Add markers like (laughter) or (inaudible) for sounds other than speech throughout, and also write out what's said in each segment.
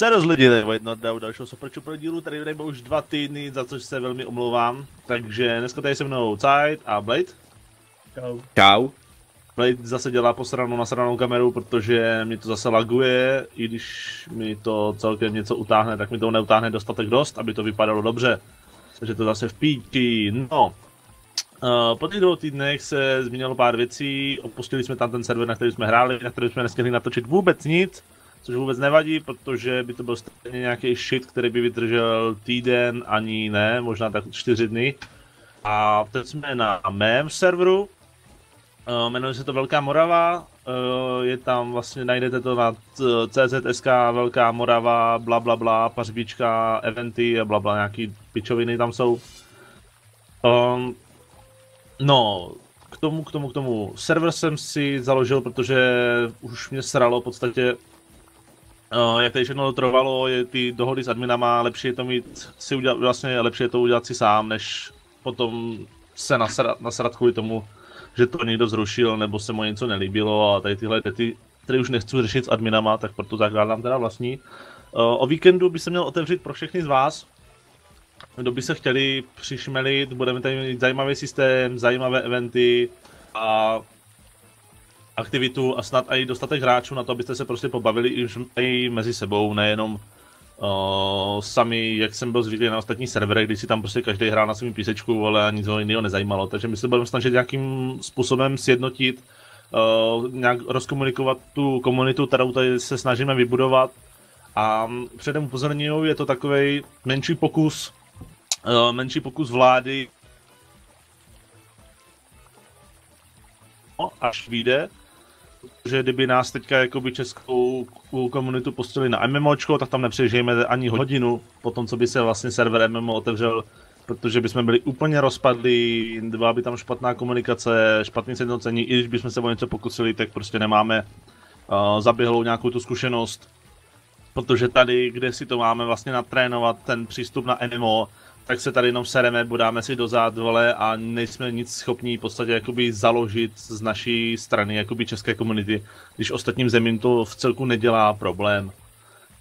se rozlidili o jedno do dalšího Soprču pro dílu, tady nebo už dva týdny, za což se velmi omlouvám. Takže dneska tady se mnou Cide a Blade. Čau. Čau. Blade zase dělá posranou na sranou kameru, protože mi to zase laguje, i když mi to celkem něco utáhne, tak mi to neutáhne dostatek dost, aby to vypadalo dobře. Takže to zase v píči. No, Uh, po těch dvou týdnech se změnilo pár věcí, opustili jsme tam ten server, na který jsme hráli, na který jsme nestihli natočit vůbec nic, což vůbec nevadí, protože by to byl stejně nějaký shit, který by vydržel týden, ani ne, možná tak čtyři dny. A teď jsme na mém serveru, uh, jmenuje se to Velká Morava, uh, je tam vlastně, najdete to na CZSK, Velká Morava, bla bla bla, pařbička, eventy a bla bla, nějaký pičoviny tam jsou. Um, No, k tomu, k tomu, k tomu. Server jsem si založil, protože už mě sralo v podstatě, jak tady všechno trvalo, je ty dohody s adminama, lepší je to mít, si udělat, vlastně lepší je to udělat si sám, než potom se nasrat, nasrat kvůli tomu, že to někdo zrušil, nebo se mu něco nelíbilo a tady tyhle ty, které už nechci řešit s adminama, tak proto zakládám teda vlastní. Uh, o víkendu by se měl otevřít pro všechny z vás, kdo by se chtěli přišmelit, budeme tady mít zajímavý systém, zajímavé eventy a aktivitu a snad i dostatek hráčů na to, abyste se prostě pobavili i, i mezi sebou, nejenom uh, sami, jak jsem byl zvyklý na ostatní serverech, kdy si tam prostě každý hrál na svým písečku, ale nic jiného nezajímalo. Takže my se budeme snažit nějakým způsobem sjednotit, uh, nějak rozkomunikovat tu komunitu, kterou tady se snažíme vybudovat. A předem upozorňuji, je to takový menší pokus uh, menší pokus vlády až vyjde, že kdyby nás teďka jakoby českou komunitu pustili na MMOčko, tak tam nepřežijeme ani hodinu po tom, co by se vlastně server MMO otevřel, protože bychom byli úplně rozpadlí, byla by tam špatná komunikace, špatný sjednocení, i když bychom se o něco pokusili, tak prostě nemáme uh, zaběhlou nějakou tu zkušenost, protože tady, kde si to máme vlastně natrénovat, ten přístup na MMO, tak se tady jenom sereme, budáme si dozad, vole, a nejsme nic schopní v podstatě jakoby založit z naší strany, jakoby české komunity, když ostatním zemím to v celku nedělá problém.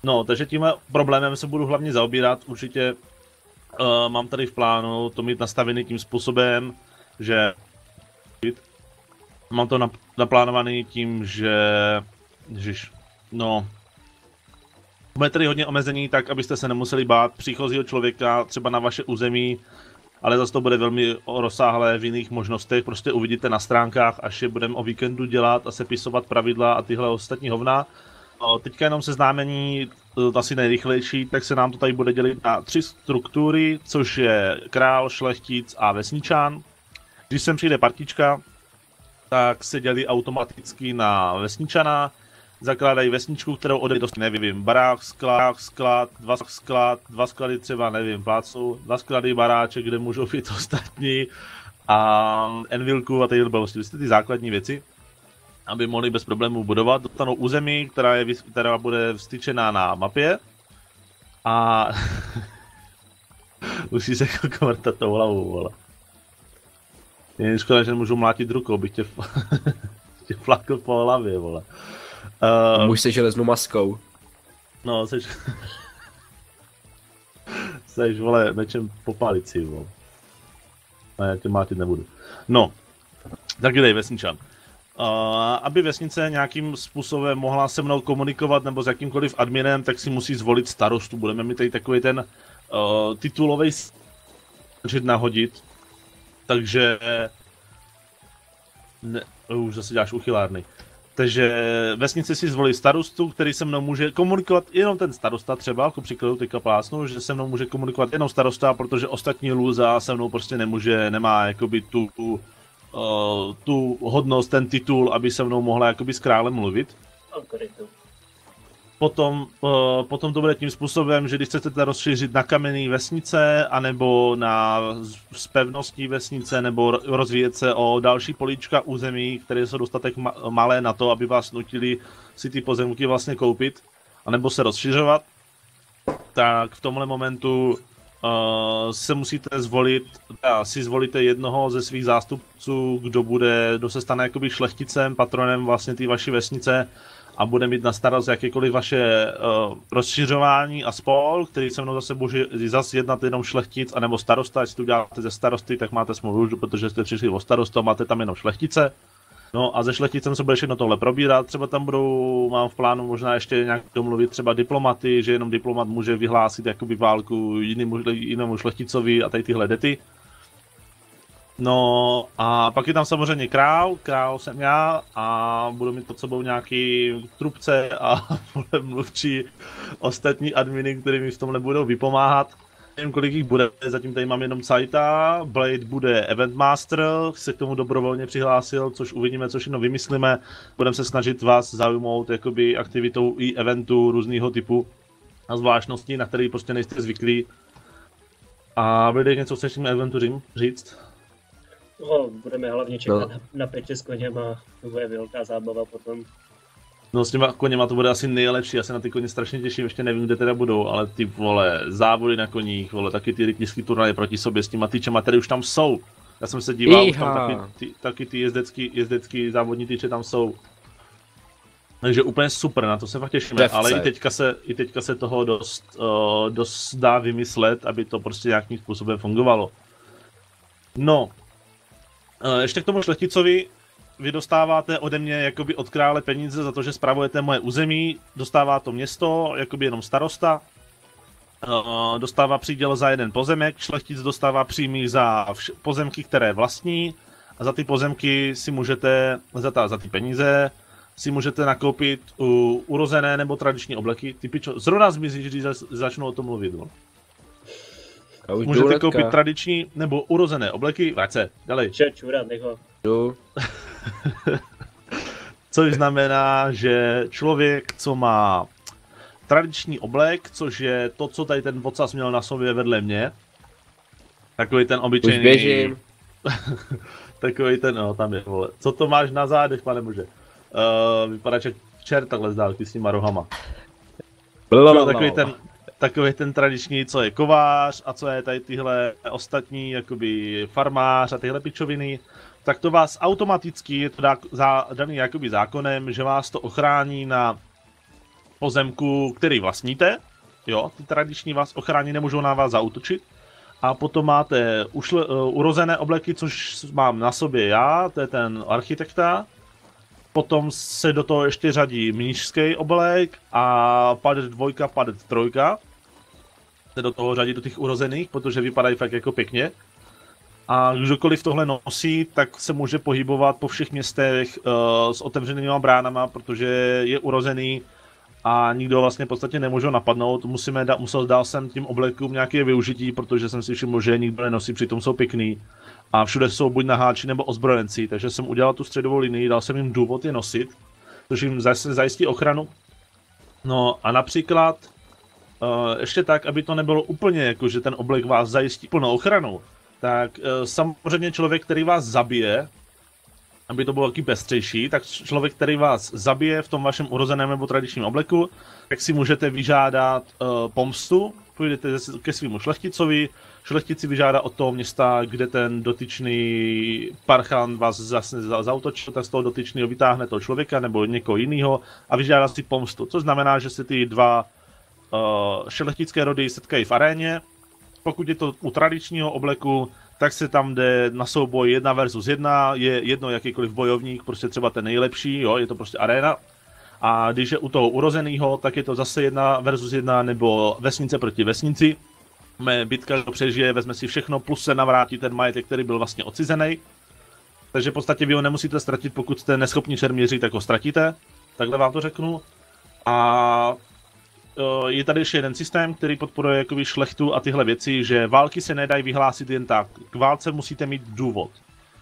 No, takže tím problémem se budu hlavně zaobírat, určitě uh, mám tady v plánu to mít nastavený tím způsobem, že mám to naplánovaný tím, že, že no, bude tedy hodně omezení, tak abyste se nemuseli bát příchozího člověka třeba na vaše území, ale zase to bude velmi rozsáhlé v jiných možnostech. Prostě uvidíte na stránkách, až je budeme o víkendu dělat a sepisovat pravidla a tyhle ostatní hovna. Teďka jenom seznámení, asi nejrychlejší, tak se nám to tady bude dělit na tři struktury, což je král, šlechtic a vesničan. Když sem přijde partička, tak se dělí automaticky na vesničana, zakládají vesničku, kterou odejde nevím, barák, sklad, sklad, dva sklad, dva sklady třeba, nevím, plácu, dva sklady, baráček, kde můžou být (laughs) ostatní a envilku a ty blbosti, ty základní věci, aby mohli bez problémů budovat, dostanou území, která, je, která bude vstyčená na mapě a (laughs) musí se vrtat tou hlavou, vole. Je škoda, že nemůžu mlátit rukou, bych tě, (laughs) tě flakl po hlavě, vole. Uh, Muž se železnou maskou. No, seš... (laughs) seš, vole, mečem po palici, vole. A já tě mátit nebudu. No, tak dej, vesničan. Uh, aby vesnice nějakým způsobem mohla se mnou komunikovat nebo s jakýmkoliv adminem, tak si musí zvolit starostu. Budeme mít tady takový ten uh, titulový nahodit. Takže... Ne, už zase děláš uchylárny. Takže vesnice si zvolí starostu, který se mnou může komunikovat jenom ten starosta třeba, jako příkladu teďka plásnu, že se mnou může komunikovat jenom starosta, protože ostatní lůza se mnou prostě nemůže, nemá jakoby tu, tu, uh, tu hodnost, ten titul, aby se mnou mohla jakoby s králem mluvit. Autoritu potom, uh, potom to bude tím způsobem, že když chcete rozšířit na kamenné vesnice, anebo na spevnostní vesnice, nebo rozvíjet se o další políčka území, které jsou dostatek ma- malé na to, aby vás nutili si ty pozemky vlastně koupit, anebo se rozšiřovat, tak v tomhle momentu uh, se musíte zvolit, teda si zvolíte jednoho ze svých zástupců, kdo bude, kdo se stane jakoby šlechticem, patronem vlastně té vaší vesnice, a bude mít na starost jakékoliv vaše uh, rozšiřování a spol, který se mnou zase může zase jednat jenom šlechtic, anebo starosta, jestli to uděláte ze starosty, tak máte smlouvu, protože jste přišli o starostu, máte tam jenom šlechtice. No a ze šlechticem se bude všechno tohle probírat, třeba tam budou, mám v plánu možná ještě nějak domluvit třeba diplomaty, že jenom diplomat může vyhlásit jakoby válku jinému, jinému šlechticovi a tady tyhle dety. No a pak je tam samozřejmě král, král jsem já a budu mít pod sebou nějaký trubce a (laughs) mluvčí ostatní adminy, který mi v tomhle budou vypomáhat. Nevím, kolik jich bude, zatím tady mám jenom Saita, Blade bude Event Master, se k tomu dobrovolně přihlásil, což uvidíme, co všechno vymyslíme. Budeme se snažit vás zaujmout jakoby aktivitou i eventu různého typu a zvláštností, na který prostě nejste zvyklí. A bude něco chceš tím eventu říct? No, budeme hlavně čekat no. na, na peče s koněm a to bude velká zábava potom. No s těma koněma to bude asi nejlepší, já se na ty koně strašně těším, ještě nevím, kde teda budou, ale ty vole, závody na koních, vole, taky ty rytířský turnaje proti sobě s těma tyčema, které už tam jsou. Já jsem se díval, už tam taky, ty, taky ty jezdecký, jezdecký závodní tyče tam jsou. Takže úplně super, na to se fakt těšíme, Devce. ale i teďka se, i teďka se toho dost, uh, dost dá vymyslet, aby to prostě nějakým způsobem fungovalo. No, ještě k tomu šlechticovi, vy dostáváte ode mě jakoby od krále peníze za to, že spravujete moje území, dostává to město, jakoby jenom starosta, uh, dostává příděl za jeden pozemek, šlechtic dostává příjmy za pozemky, které vlastní a za ty pozemky si můžete, za, ta, za ty peníze, si můžete nakoupit uh, urozené nebo tradiční obleky. Ty pičo, zrovna zmizí, když začnu o tom mluvit. No. Můžete koupit tradiční nebo urozené obleky, vrať se, dalej. Čura, neho. (laughs) Což znamená, že člověk, co má tradiční oblek, což je to, co tady ten vocas měl na sobě vedle mě, takový ten obyčejný... Už běžím. (laughs) takový ten, no tam je, vole. Co to máš na zádech, pane bože? Uh, vypadá jak čert takhle z dálky s těma rohama. No, takový ten, takový ten tradiční, co je kovář a co je tady tyhle ostatní, jakoby farmář a tyhle pičoviny tak to vás automaticky, je to dá, za, daný jakoby zákonem, že vás to ochrání na pozemku, který vlastníte, jo, ty tradiční vás ochrání, nemůžou na vás zautočit. A potom máte ušle, uh, urozené obleky, což mám na sobě já, to je ten architekta. Potom se do toho ještě řadí mnížský oblek a padet dvojka, padet trojka. Se do toho řadí do těch urozených, protože vypadají fakt jako pěkně. A kdokoliv tohle nosí, tak se může pohybovat po všech městech uh, s otevřenými bránama, protože je urozený a nikdo vlastně v podstatě nemůže napadnout. Musíme da, musel dát sem tím oblekům nějaké využití, protože jsem si všiml, že nikdo nenosí, přitom jsou pěkný. A všude jsou buď naháči nebo ozbrojenci, takže jsem udělal tu středovou linii, dal jsem jim důvod je nosit, což jim zajistí ochranu. No a například uh, ještě tak, aby to nebylo úplně jako, že ten oblek vás zajistí plnou ochranu, tak uh, samozřejmě člověk, který vás zabije, aby to bylo taky pestřejší, tak člověk, který vás zabije v tom vašem urozeném nebo tradičním obleku, tak si můžete vyžádat uh, pomstu, půjdete ke svému šlechticovi, šlechtic si vyžádá od toho města, kde ten dotyčný parchan vás zase zautočil, tak z toho dotyčného vytáhne toho člověka nebo někoho jiného a vyžádá si pomstu, což znamená, že se ty dva šlechtické rody setkají v aréně, pokud je to u tradičního obleku, tak se tam jde na souboj jedna versus jedna, je jedno jakýkoliv bojovník, prostě třeba ten nejlepší, jo, je to prostě arena. A když je u toho urozeného, tak je to zase jedna versus jedna, nebo vesnice proti vesnici. Mé bitka přežije, vezme si všechno, plus se navrátí ten majetek, který byl vlastně odcizený. Takže v podstatě vy ho nemusíte ztratit, pokud jste neschopní šermíři, tak ho ztratíte. Takhle vám to řeknu. A Eh, je tady ještě jeden systém, který podporuje jakoby šlechtu a tyhle věci, že války se nedají vyhlásit jen tak. K válce musíte mít důvod.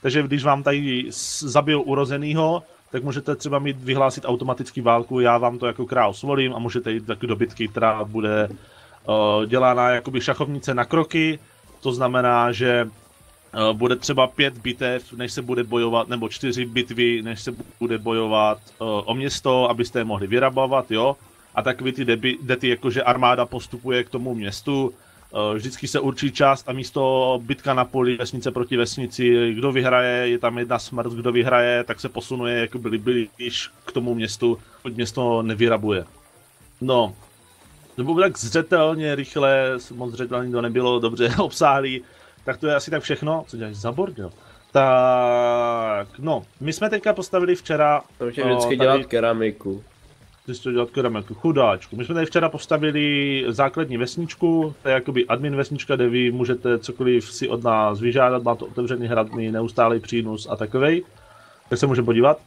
Takže když vám tady zabil urozenýho, tak můžete třeba mít vyhlásit automaticky válku, já vám to jako král svolím a můžete jít taky do bitky, která bude uh, dělána jakoby šachovnice na kroky, to znamená, že uh, bude třeba pět bitev, než se bude bojovat, nebo čtyři bitvy, než se bude bojovat uh, o město, abyste je mohli vyrabovat, jo a takový ty deby, dety, jakože armáda postupuje k tomu městu, eh, vždycky se určí část a místo bitka na poli, vesnice proti vesnici, kdo vyhraje, je tam jedna smrt, kdo vyhraje, tak se posunuje jako byli blíž k tomu městu, dokud město nevyrabuje. No, nebo tak zřetelně, rychle, moc zřetelně to nebylo, dobře (laughs) obsáhlý, tak to je asi tak všechno. Co děláš za bordel? Tak, no, my jsme teďka postavili včera... Proč vždycky tady, dělat keramiku? Ty jsi to dělat keramiku, chudáčku. My jsme tady včera postavili základní vesničku, to je jakoby admin vesnička, kde vy můžete cokoliv si od nás vyžádat, má to otevřený hradný, neustálý přínos a takovej. Tak se může podívat.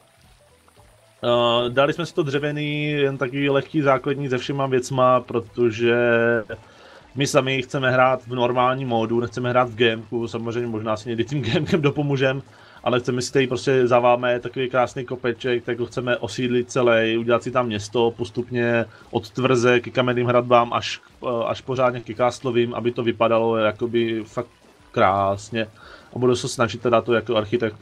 Uh, dali jsme si to dřevěný, jen takový lehký základní se všema věcma, protože my sami chceme hrát v normální módu, nechceme hrát v gamku, samozřejmě možná si někdy tím (laughs) gamkem dopomůžem, ale chceme si tady prostě zaváme takový krásný kopeček, tak ho chceme osídlit celý, udělat si tam město postupně od tvrze k kamenným hradbám až, až pořádně ke káslovým, aby to vypadalo jakoby fakt krásně. A budu se snažit teda to jako architekt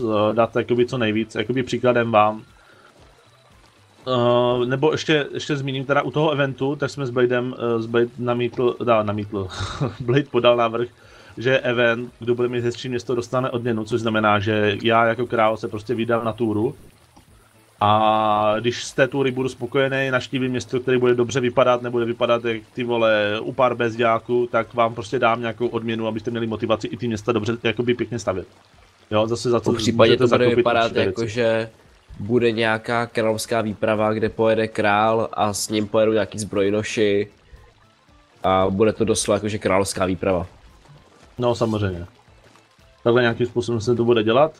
eh, dát jakoby co nejvíc, jakoby příkladem vám. Uh, nebo ještě, ještě zmíním teda u toho eventu, tak jsme s Bladem, uh, s Blade namítl, dá, namítl, (laughs) Blade podal návrh, že event, kdo bude mít hezčí město, dostane odměnu, což znamená, že já jako král se prostě vydám na túru a když z té tury budu spokojený, naštívím město, které bude dobře vypadat, nebude vypadat jak ty vole u pár bezďáků, tak vám prostě dám nějakou odměnu, abyste měli motivaci i ty města dobře, jakoby pěkně stavět. Jo, zase za to V případě to bude vypadat jako, že bude nějaká královská výprava, kde pojede král a s ním pojedou nějaký zbrojnoši a bude to doslova jakože královská výprava. No samozřejmě. Takhle nějakým způsobem se to bude dělat.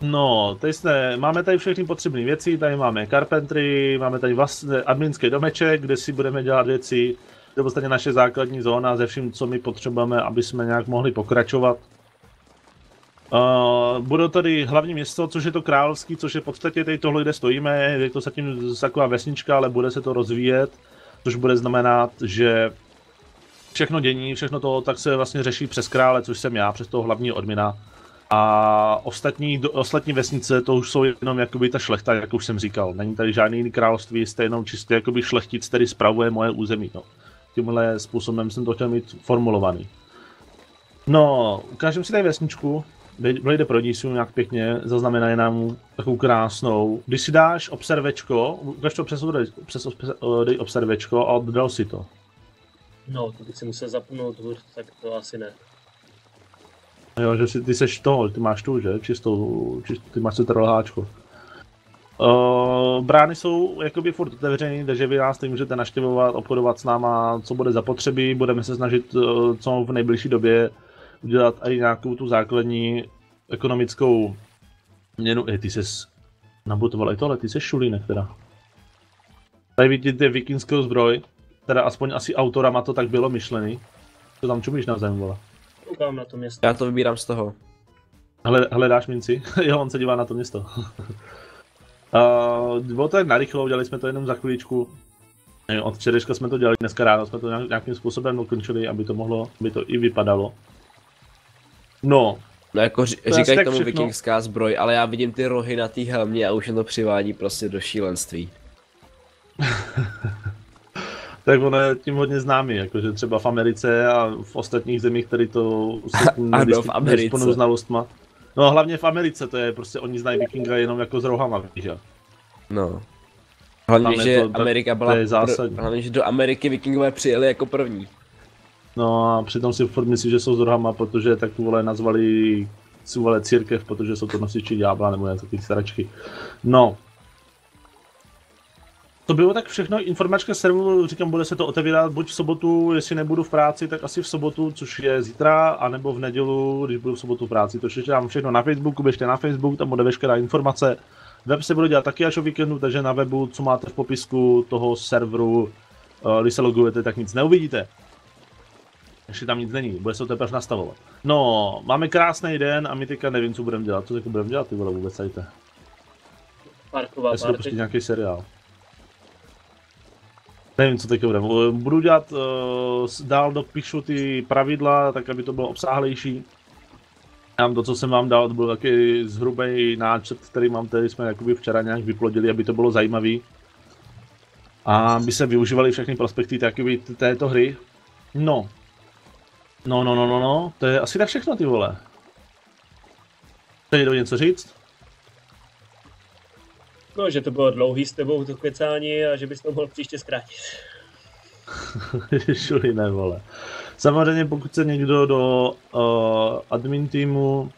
No, tady jsme, máme tady všechny potřebné věci, tady máme carpentry, máme tady vlastně adminský domeček, kde si budeme dělat věci, to je vlastně naše základní zóna ze vším, co my potřebujeme, aby jsme nějak mohli pokračovat. Uh, bude tady hlavní město, což je to královský, což je v podstatě tady tohle, kde stojíme, je to zatím taková vesnička, ale bude se to rozvíjet, což bude znamenat, že všechno dění, všechno to tak se vlastně řeší přes krále, což jsem já, přes toho hlavního odmina. A ostatní, do, ostatní vesnice, to už jsou jenom jakoby ta šlechta, jak už jsem říkal. Není tady žádný jiný království, jste jenom čistě jakoby šlechtic, který spravuje moje území. No. Tímhle způsobem jsem to chtěl mít formulovaný. No, ukážeme si tady vesničku. Blade Prodisu nějak pěkně zaznamenají nám takovou krásnou. Když si dáš observečko, ukáž to přes, přes, přes dej observečko a oddal si to. No, to bych si musel zapnout hůř, tak to asi ne. Jo, že si, ty seš to, ty máš tu, že? Čistou, čistou ty máš to lháčko. Uh, brány jsou jakoby furt otevřený, takže vy nás tady můžete naštěvovat, obchodovat s náma, co bude zapotřebí, budeme se snažit uh, co v nejbližší době udělat i nějakou tu základní ekonomickou měnu. Ej, ty ses nabutoval i tohle, ty seš šulínek teda. Tady vidíte vikinskou zbroj, teda aspoň asi autorama to tak bylo myšlený. Co tam čumíš na zem, vole? Koukám na to město. Já to vybírám z toho. Hle, hledáš minci? (laughs) jo, on se dívá na to město. (laughs) uh, bylo to jen narychlo, udělali jsme to jenom za chvíličku. Od včerejška jsme to dělali, dneska ráno jsme to nějakým způsobem dokončili, aby to mohlo, aby to i vypadalo. No. No jako ř- říkají tomu všechno. vikingská zbroj, ale já vidím ty rohy na té helmě a už jen to přivádí prostě do šílenství. (laughs) tak ono je tím hodně známý, jakože třeba v Americe a v ostatních zemích, které to (laughs) ano, v Americe. znalostma. No hlavně v Americe, to je prostě, oni znají vikinga jenom jako s rohama, víš. No. Hlavně, že to, Amerika byla, to je zásadní. hlavně, že do Ameriky vikingové přijeli jako první. No a přitom si furt myslí, že jsou s rohama, protože tak tu vole nazvali si vole církev, protože jsou to nosiči ďábla nebo něco takový staračky. No. To bylo tak všechno, informačka serveru, říkám, bude se to otevírat buď v sobotu, jestli nebudu v práci, tak asi v sobotu, což je zítra, anebo v nedělu, když budu v sobotu v práci. To ještě dám všechno na Facebooku, běžte na Facebook, tam bude veškerá informace. Web se bude dělat taky až o víkendu, takže na webu, co máte v popisku toho serveru, eh, když se logujete, tak nic neuvidíte. Ještě tam nic není, bude se to teprve nastavovat. No, máme krásný den a my teďka nevím, co budeme dělat. Co teďka budeme dělat, ty vole, vůbec sajte. Parková to prostě nějaký seriál. Nevím, co teďka budeme. Budu dělat, uh, dál dopíšu ty pravidla, tak aby to bylo obsáhlejší. Mám to, co jsem vám dal, to byl taky zhrubý náčrt, který mám tady, jsme jakoby včera nějak vyplodili, aby to bylo zajímavý. A aby se využívaly všechny prospekty taky této hry. No, No, no, no, no, no, to je asi tak všechno, ty vole. Chce někdo něco říct? No, že to bylo dlouhý s tebou to kecání a že bys to mohl příště zkrátit. (laughs) Šuly ne, vole. Samozřejmě pokud se někdo do uh, admin týmu,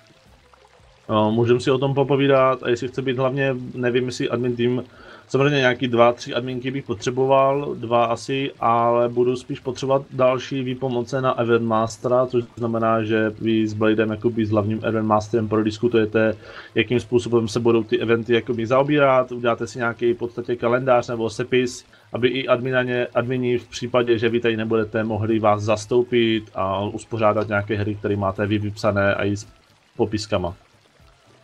uh, můžeme si o tom popovídat a jestli chce být hlavně, nevím jestli admin tým, samozřejmě nějaký dva, tři adminky bych potřeboval, dva asi, ale budu spíš potřebovat další výpomoce na Event Mastera, což znamená, že vy s Bladem jakoby s hlavním Event Masterem prodiskutujete, jakým způsobem se budou ty eventy jakoby zaobírat, uděláte si nějaký v podstatě kalendář nebo sepis, aby i adminaně, admini v případě, že vy tady nebudete, mohli vás zastoupit a uspořádat nějaké hry, které máte vy vypsané a i s popiskama.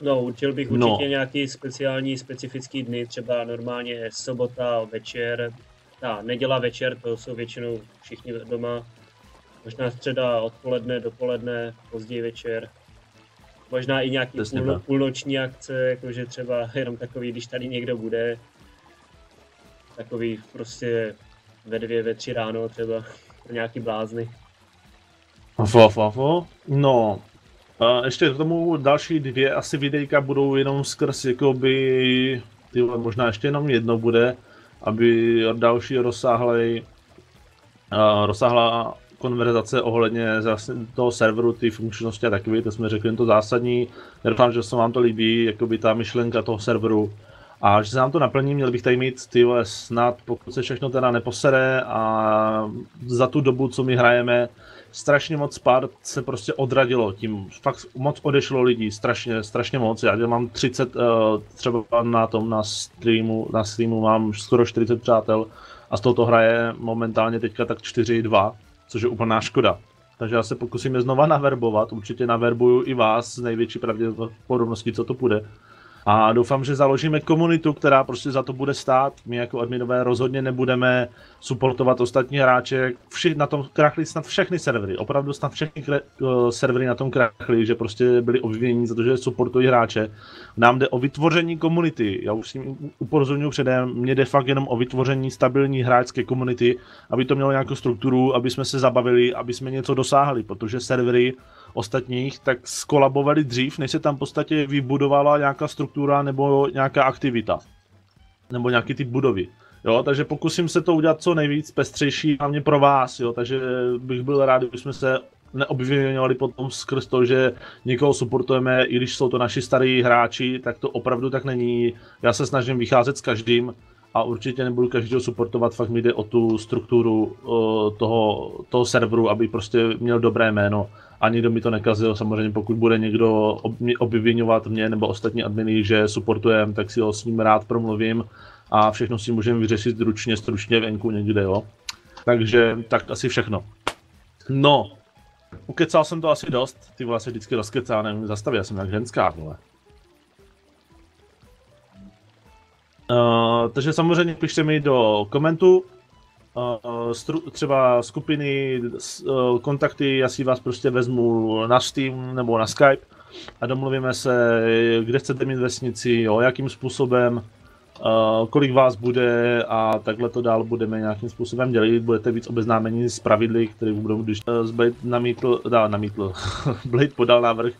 No, určil bych no. určitě no. nějaký speciální, specifický dny, třeba normálně sobota, večer, ta neděla večer, to jsou většinou všichni doma, možná středa, odpoledne, dopoledne, později večer, možná i nějaký půl, půlnoční akce, jakože třeba jenom takový, když tady někdo bude, takový prostě ve dvě, ve tři ráno třeba, (laughs) nějaký blázny. Fo, fo, fo. No, a ještě k tomu další dvě asi videjka budou jenom skrz jakoby, ty možná ještě jenom jedno bude, aby další rozsáhlej, uh, rozsáhlá konverzace ohledně toho serveru, ty funkčnosti a takový, to jsme řekli, to zásadní. Já doufám, že se vám to líbí, jakoby ta myšlenka toho serveru. A že se nám to naplní, měl bych tady mít ty snad, pokud se všechno teda neposere a za tu dobu, co my hrajeme, strašně moc pár se prostě odradilo tím, fakt moc odešlo lidí, strašně, strašně moc, já mám 30, uh, eh, třeba na tom, na streamu, na streamu mám skoro 40 přátel a z toho to hraje momentálně teďka tak 4-2, což je úplná škoda. Takže já se pokusím je znova naverbovat, určitě naverbuju i vás z největší pravděpodobností, co to půjde. A doufám, že založíme komunitu, která prostě za to bude stát. My jako adminové rozhodně nebudeme supportovat ostatní hráče. Vši, na tom krachli snad všechny servery. Opravdu snad všechny kre, uh, servery na tom krachli, že prostě byli obviněni za to, že supportují hráče. Nám jde o vytvoření komunity. Já už si upozorňuji předem, mě jde fakt jenom o vytvoření stabilní hráčské komunity, aby to mělo nějakou strukturu, aby jsme se zabavili, aby jsme něco dosáhli, protože servery ostatních, tak skolabovali dřív, než se tam v podstatě vybudovala nějaká struktura nebo nějaká aktivita. Nebo nějaký typ budovy. Jo, takže pokusím se to udělat co nejvíc pestřejší, hlavně pro vás, jo, takže bych byl rád, kdybychom se neobvinovali potom skrz to, že někoho supportujeme, i když jsou to naši starí hráči, tak to opravdu tak není. Já se snažím vycházet s každým a určitě nebudu každého supportovat, fakt mi jde o tu strukturu toho, toho serveru, aby prostě měl dobré jméno a nikdo mi to nekazil. Samozřejmě pokud bude někdo obvinovat mě nebo ostatní adminy, že supportujem, tak si ho s ním rád promluvím a všechno si můžeme vyřešit ručně, stručně venku někde, jo. Takže tak asi všechno. No, ukecal jsem to asi dost, ty vole se vždycky rozkecá, nevím, zastavil, jsem jak ženská, vole. Uh, takže samozřejmě pište mi do komentu, třeba skupiny, uh, kontakty, já si vás prostě vezmu na Steam nebo na Skype a domluvíme se, kde chcete mít vesnici, jo, jakým způsobem, uh, kolik vás bude a takhle to dál budeme nějakým způsobem dělit, budete víc obeznámeni s pravidly, které budou, když Blade namítl, dá, namítl, (laughs) Blade podal návrh,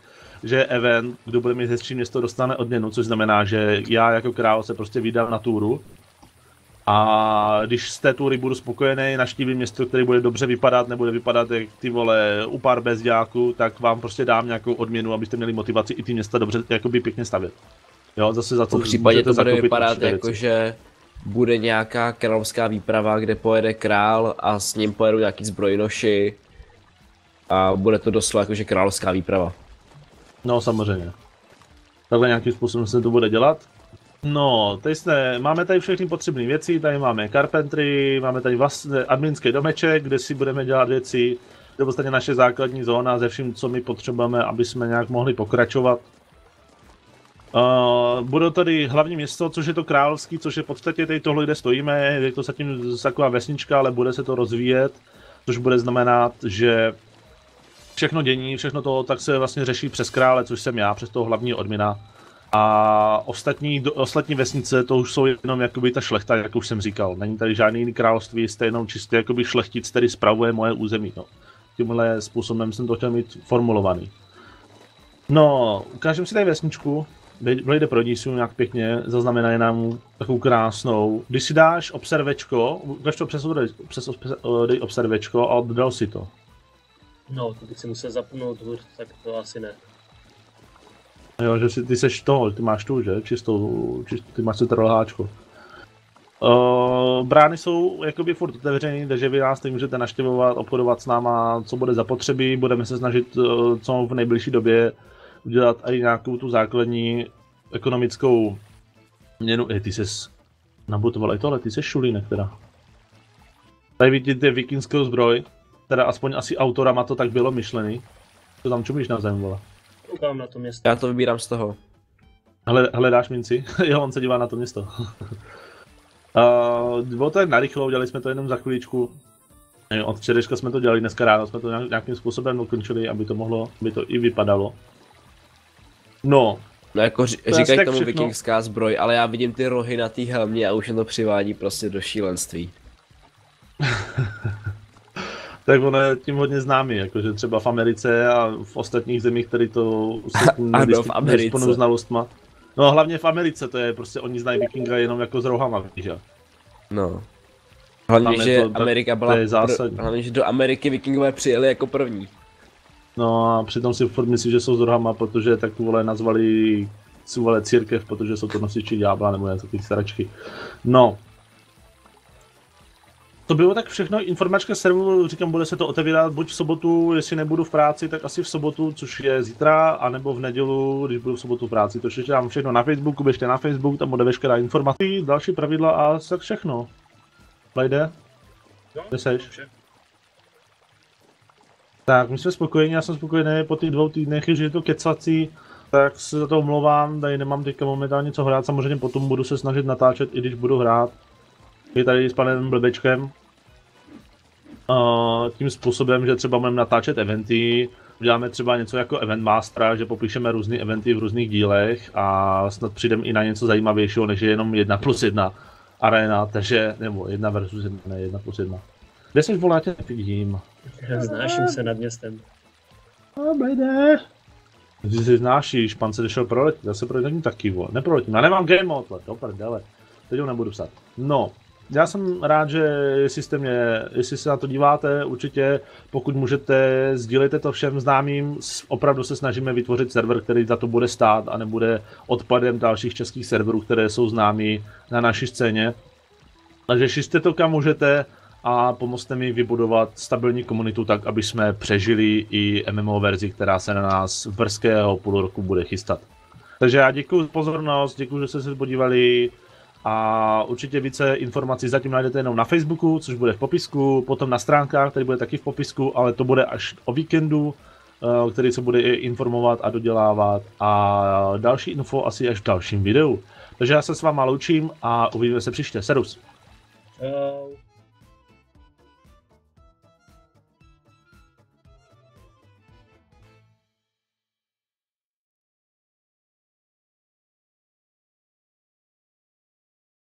že event, kdo bude mít hezčí město, dostane odměnu, což znamená, že já jako král se prostě vydám na túru a když z té tury budu spokojený, naštívím město, které bude dobře vypadat, nebude vypadat jak ty vole u pár bezďáků, tak vám prostě dám nějakou odměnu, abyste měli motivaci i ty města dobře jakoby pěkně stavět. Jo, zase za co V případě to bude vypadat jako, že bude nějaká královská výprava, kde pojede král a s ním pojedou nějaký zbrojnoši a bude to doslova jakože královská výprava. No samozřejmě. Takhle nějakým způsobem se to bude dělat. No, tady jsme, máme tady všechny potřebné věci, tady máme carpentry, máme tady vlastně adminský domeček, kde si budeme dělat věci, to je vlastně naše základní zóna ze vším, co my potřebujeme, aby jsme nějak mohli pokračovat. Uh, bude tady hlavní město, což je to královský, což je v podstatě tady tohle, kde stojíme, je to zatím taková vesnička, ale bude se to rozvíjet, což bude znamenat, že všechno dění, všechno to tak se vlastně řeší přes krále, což jsem já, přes toho hlavního odmina. A ostatní, ostatní vesnice to už jsou jenom jakoby ta šlechta, jak už jsem říkal. Není tady žádný jiný království, jste jenom čistě jakoby šlechtic, který spravuje moje území. No. Tímhle způsobem jsem to chtěl mít formulovaný. No, ukážeme si tady vesničku. Blade Produce nějak pěkně zaznamenají nám takovou krásnou. Když si dáš observečko, ukaž to přes, přes dej observečko a dodal si to. No, to bych si musel zapnout hůř, tak to asi ne. Jo, že si, ty seš to, ty máš tu, že? Čistou, čist, ty máš CTRL-háčko. Uh, brány jsou jakoby furt otevřený, takže vy nás tady můžete naštěvovat, obchodovat s náma, co bude zapotřebí. Budeme se snažit uh, co v nejbližší době udělat i nějakou tu základní ekonomickou měnu. Je, ty ses nabutoval i tohle, ty jsi šulínek teda. Tady vidíte vikinskou zbroj, teda aspoň asi autorama to tak bylo myšlený. To tam čumíš na zem, vole. Koukám na to město. Já to vybírám z toho. Hle, hledáš minci? (laughs) jo, on se dívá na to město. uh, (laughs) bylo to tak narychlo, udělali jsme to jenom za chvíličku. Od včerejška jsme to dělali, dneska ráno jsme to nějakým způsobem dokončili, aby to mohlo, aby to i vypadalo. No. No jako ř- říkají tomu všechno. vikingská zbroj, ale já vidím ty rohy na té helmě a už je to přivádí prostě do šílenství. (laughs) tak ono je tím hodně známý, jakože třeba v Americe a v ostatních zemích, které to (laughs) v Americe. znalostma. No hlavně v Americe, to je prostě, oni znají vikinga jenom jako s rohama, víš No. Hlavně, že to, Amerika byla, pro, hlavně, že do Ameriky vikingové přijeli jako první. No a přitom si furt myslí, že jsou s rohama, protože tak vole nazvali vole církev, protože jsou to nosiči ďábla nebo něco takových staračky. No. To bylo tak všechno, informačka serveru, říkám, bude se to otevírat buď v sobotu, jestli nebudu v práci, tak asi v sobotu, což je zítra, anebo v nedělu, když budu v sobotu v práci. To ještě dám všechno na Facebooku, běžte na Facebook, tam bude veškerá informace, další pravidla a tak všechno. Lejde? Kde seš? Tak, my jsme spokojení, já jsem spokojený po těch dvou týdnech, že je to kecací, tak se za to omlouvám, tady nemám teďka momentálně co hrát, samozřejmě potom budu se snažit natáčet, i když budu hrát. Je tady s panem Blbečkem. Uh, tím způsobem, že třeba budeme natáčet eventy, uděláme třeba něco jako event mastera, že popíšeme různé eventy v různých dílech a snad přijdeme i na něco zajímavějšího, než je jenom jedna plus jedna arena, takže, nebo jedna versus jedna, ne jedna plus jedna. Kde jsi volá, tě nevidím. Znáším se nad městem. A blejde. Když si znášíš, pan se došel proletit, já se proletím taky, vole. Neproletím, já nemám game mode, to prdele. Teď ho nebudu psát. No, já jsem rád, že jestli, jste mě, jestli se na to díváte, určitě pokud můžete, sdílejte to všem známým, opravdu se snažíme vytvořit server, který za to bude stát a nebude odpadem dalších českých serverů, které jsou známí na naší scéně. Takže šiřte to kam můžete, a pomozte mi vybudovat stabilní komunitu tak, aby jsme přežili i MMO verzi, která se na nás v brzkého půl roku bude chystat. Takže já děkuji za pozornost, děkuji, že jste se podívali a určitě více informací zatím najdete jenom na Facebooku, což bude v popisku, potom na stránkách, který bude taky v popisku, ale to bude až o víkendu, eh, který se bude informovat a dodělávat a další info asi až v dalším videu. Takže já se s váma loučím a uvidíme se příště. Serus. Čau.